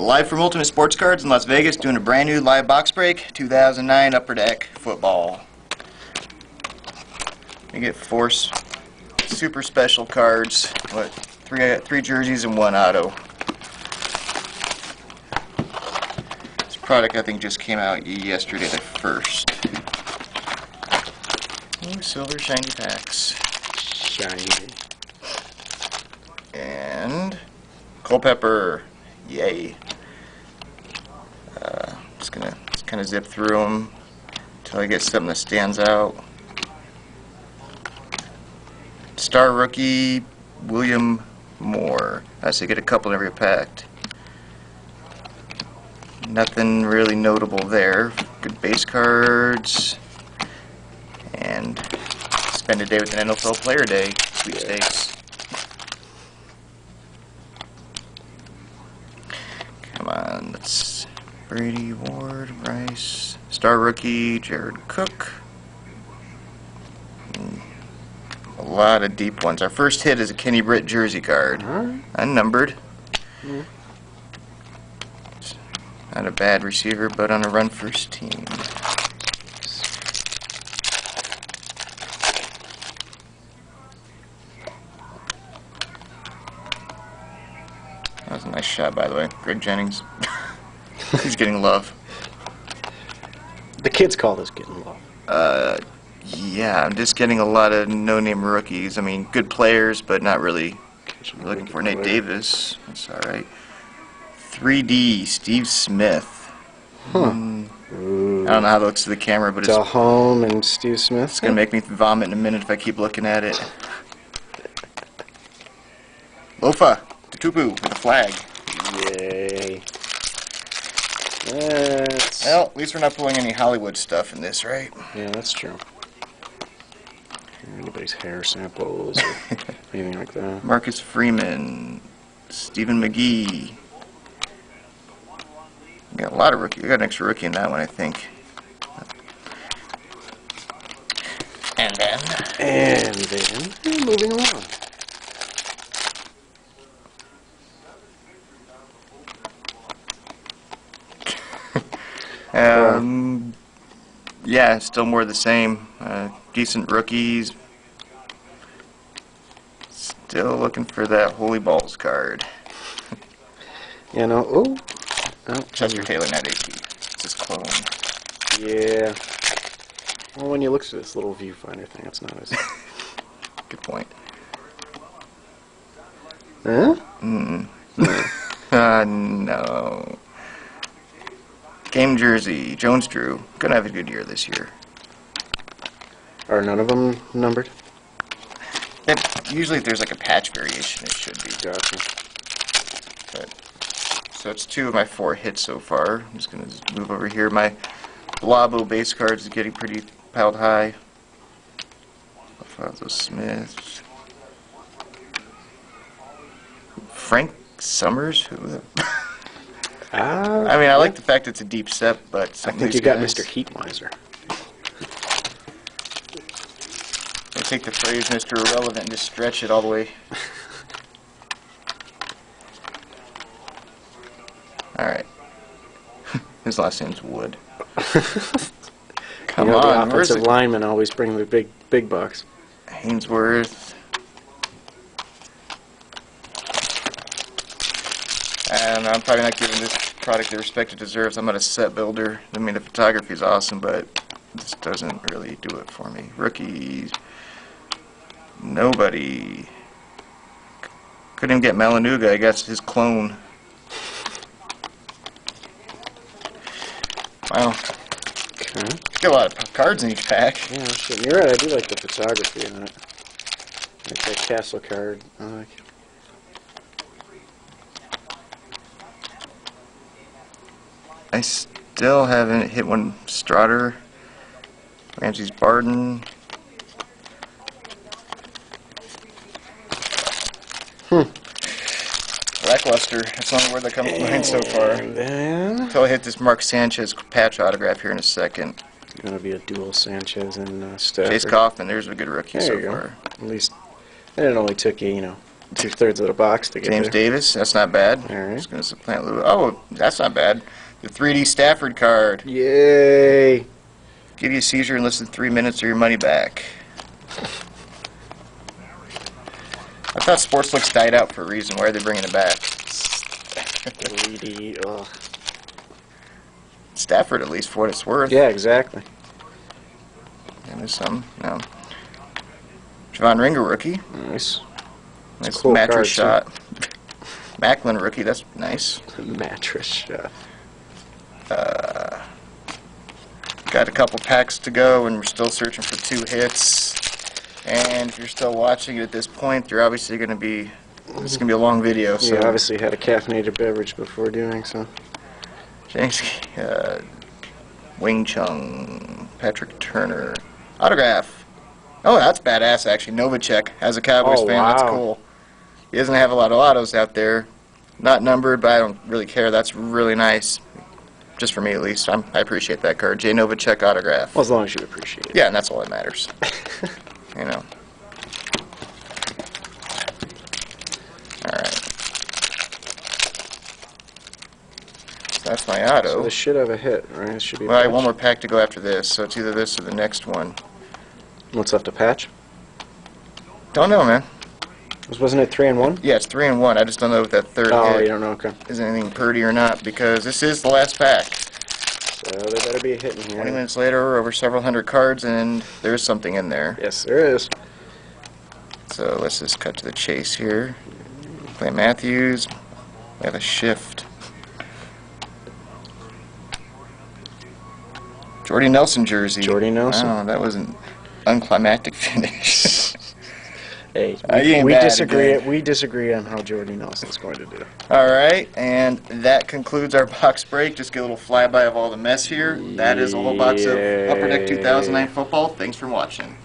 Live from Ultimate Sports Cards in Las Vegas, doing a brand new live box break, 2009 Upper Deck Football. We get four super special cards, what, three, three jerseys and one auto. This product I think just came out yesterday, the first. Ooh, silver shiny packs. Shiny. And Culpepper, yay. Uh, just gonna just kind of zip through them until I get something that stands out. Star rookie William Moore. I say get a couple in every pack. Nothing really notable there. Good base cards. And spend a day with an NFL Player Day sweepstakes. Come on, let's Brady Ward, Rice, star rookie Jared Cook. A lot of deep ones. Our first hit is a Kenny Britt jersey card, Alright. unnumbered. Mm. Not a bad receiver, but on a run first team. That was a nice shot, by the way. Greg Jennings. He's getting love. The kids call this getting love. Uh, yeah, I'm just getting a lot of no-name rookies. I mean, good players, but not really looking for Nate Davis. That's all right. 3D, Steve Smith. Huh. Hmm, Ooh. I don't know how it looks to the camera, but it's, Del Home and Steve Smith. it's going to make me vomit in a minute if I keep looking at it. Lofa, Tatupu with a flag. Yay. That's, Well, at least we're not pulling any Hollywood stuff in this, right? yeah, that's true. Anybody's hair samples or anything like that. Marcus Freeman, Stephen McGee. We got a lot of rookie. We got an extra rookie in that one, I think. And then And then, moving along. Um, yeah, still more of the same. Uh, decent rookies. Still looking for that Holy Balls card. You know, oh. oh Chester Taylor, not AP. It's his clone. Yeah. Well, when you look at this little viewfinder thing, it's not as. Good point. huh? Mm. uh, no. Game jersey, Jones Drew. Gonna have a good year this year. Are none of them numbered? It, usually, if there's like a patch variation, it should be. Gotcha. But, so it's two of my four hits so far. I'm just gonna move over here. My Labo base cards is getting pretty piled high. Alphonso Smith. Frank Summers? Who the? Ah. I mean, I like the fact it's a deep set, but I think these you got guys- Mr. Heatmiser. I take the phrase Mr. Irrelevant and just stretch it all the way. Alright. His last name's Wood. Come you know, on, the offensive linemen always bring the big, big bucks. Haynesworth? And I'm probably not giving this product the respect it deserves. I'm not a set builder. I mean, the photography is awesome, but this doesn't really do it for me. Rookies. Nobody. Couldn't even get Maualuga. I guess his clone. Wow. Okay. Got a lot of cards in each pack. Yeah, shit. You're right. I do like the photography on it. Like that castle card. I like. I still haven't hit one Strutter. Ramses Barden. Hmm. Lackluster. That's the only word that comes to mind so far. Then Until I hit this Mark Sanchez patch autograph here in a second. gonna be a dual Sanchez and uh, Stafford. Chase Coffman, there's a good rookie There so far. At least, and it only took you, you know, two thirds of the box to get it. James there. Davis, that's not bad. All right. Just going to supplant Lou. Oh, that's not bad. The 3D Stafford card. Yay! Give you a seizure in less than three minutes or your money back. I thought Sports Looks died out for a reason. Why are they bringing it back? 3D. Ugh. Stafford, at least, for what it's worth. Yeah, exactly. And there's some. No. Javon Ringer rookie. Nice. Nice cool mattress card, shot. Maclin rookie. That's nice. Mattress shot. Uh, got a couple packs to go, and we're still searching for two hits. And if you're still watching it at this point, you're obviously going to be. It's going to be a long video. So You obviously had a caffeinated beverage before doing so. Thanks. uh, Wing Chung, Patrick Turner, autograph. Oh, that's badass actually. Novacek as a Cowboys Oh, fan, that's cool. He doesn't have a lot of autos out there, not numbered, but I don't really care. That's really nice, just for me at least. I'm, I appreciate that card. Jay Novacek autograph. Well, as long as you appreciate it. Yeah, and that's all that matters. you know. All right. So that's my auto. So this should have a hit, right? It should be. Well, I have one more pack to go after this, so it's either this or the next one. What's left? A patch? Don't know, man. Was- Wasn't it three and one? Yeah, it's three and one. I just don't know if that third Oh, hit you don't know. Okay. is anything pretty or not because this is the last pack. So there better be a hit in 20 minutes later, over several hundred cards, and there's something in there. Yes, there is. So let's just cut to the chase here. Clay Matthews. We have a shift. Jordy Nelson jersey. Jordy Nelson. Wow, that was an unclimactic finish. Hey, we, we disagree. again. We disagree on how Jordy Nelson's going to do. All right, and that concludes our box break. Just get a little flyby of all the mess here. That is a whole box of Upper Deck 2009 football. Thanks for watching.